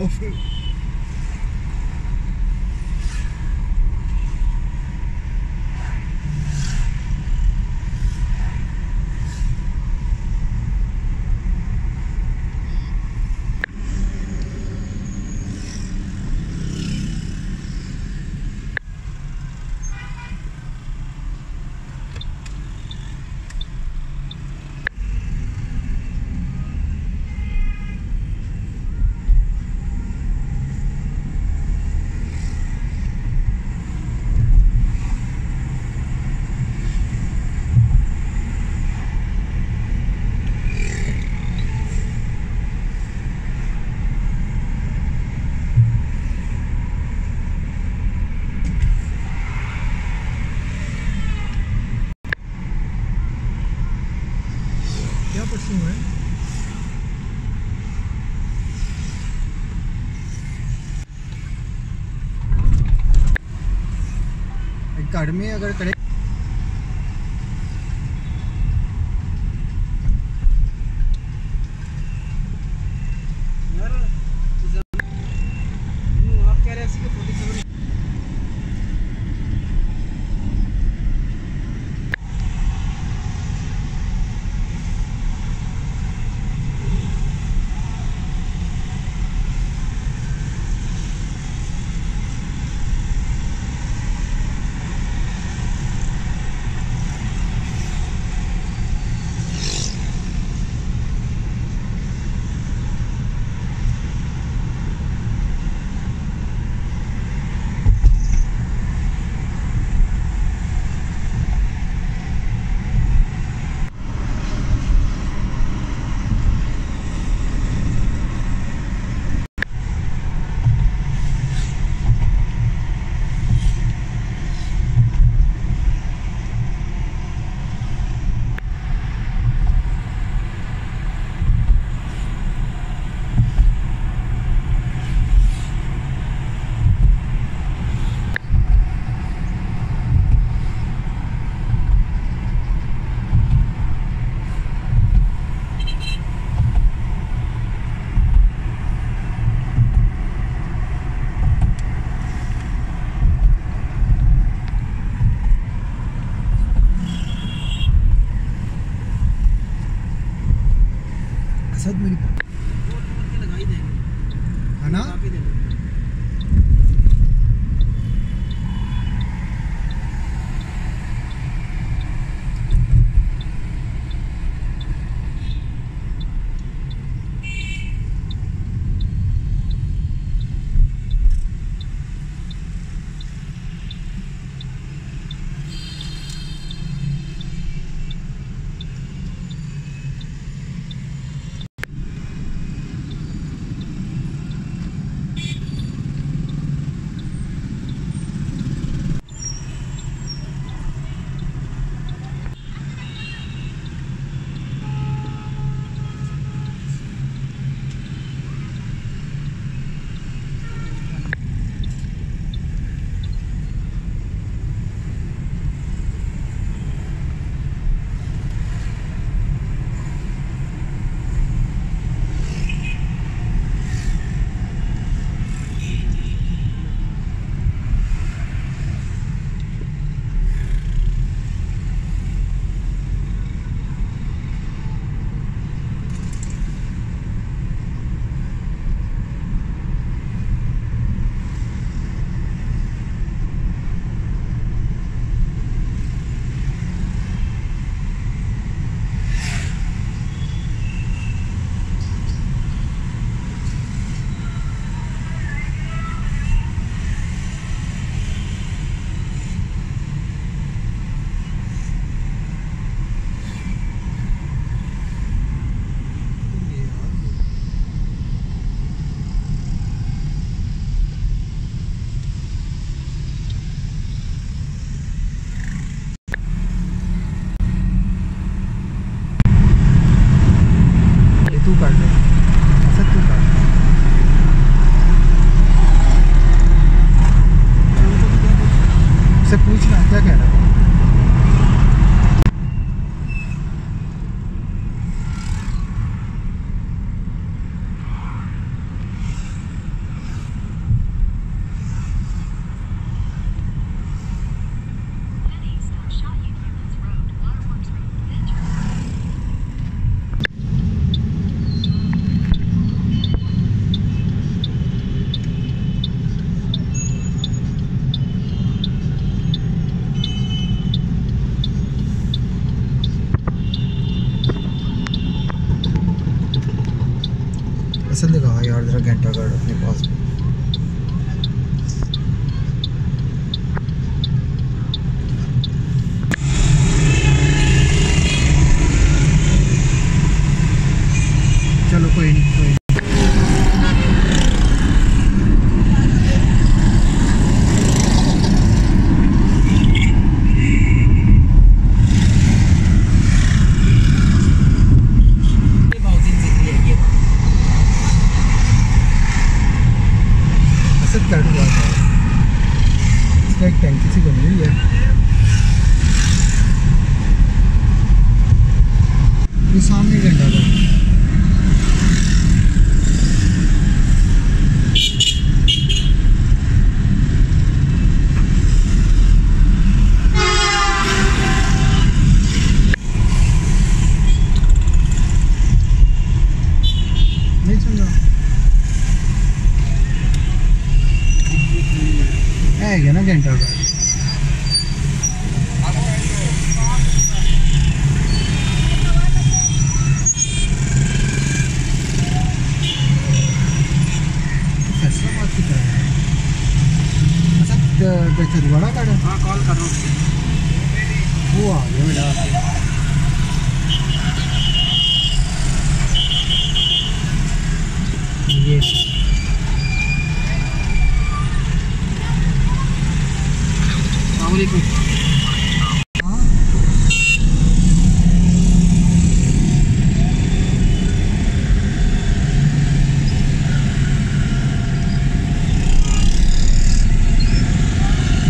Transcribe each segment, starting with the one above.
over. interesting, right? Guard में अगर correct Sad mo 本的。असल दिखा यार जरा घंटा घर अपने पास। में चलो कोई नहीं कोई नहीं ये बहुत दिन से किया ये कार्ड हुआ था इसका एक टैंकी सी बन गई है ये सामने घंटा था नहीं सुन रहा है क्या ना घंटा का फैसलाबाद की तरह है अच्छा द- बड़ा काड़ा हाँ। कॉल कर वो आ गया मेरा ये सलामकुम हाँ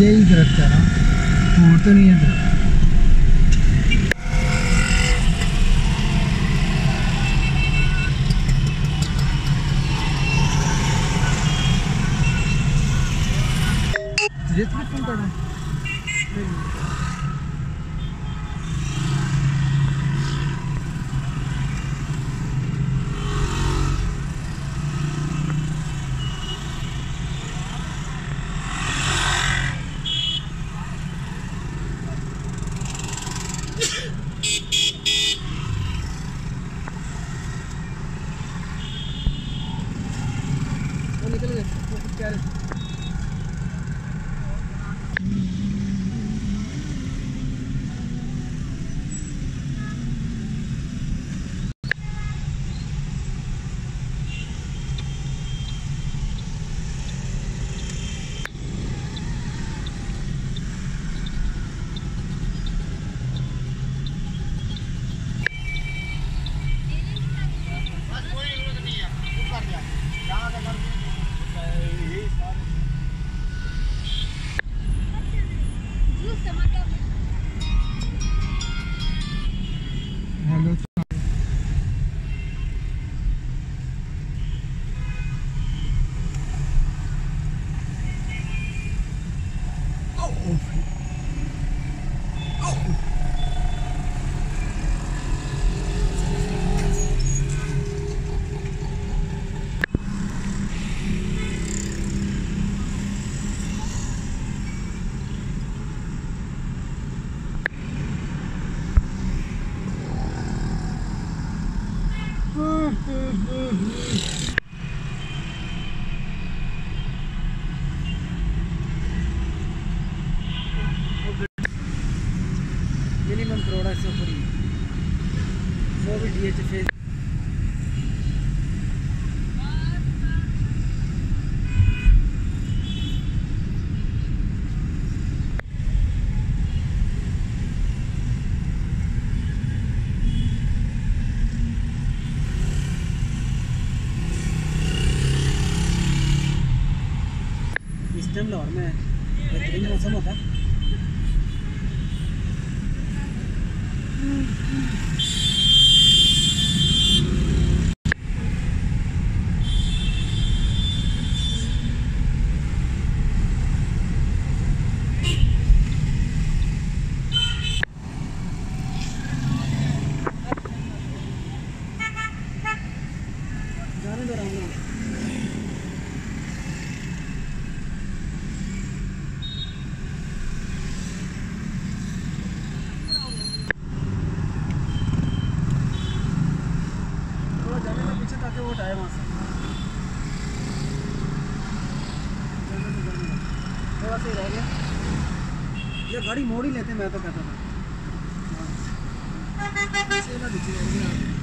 यही दरख्त है ना। और तो नहीं है दरख्त Mm-hmm. में थोड़ा सा रह गया। ये गाड़ी मोड़ ही लेते मैं तो कहता था। हाँ।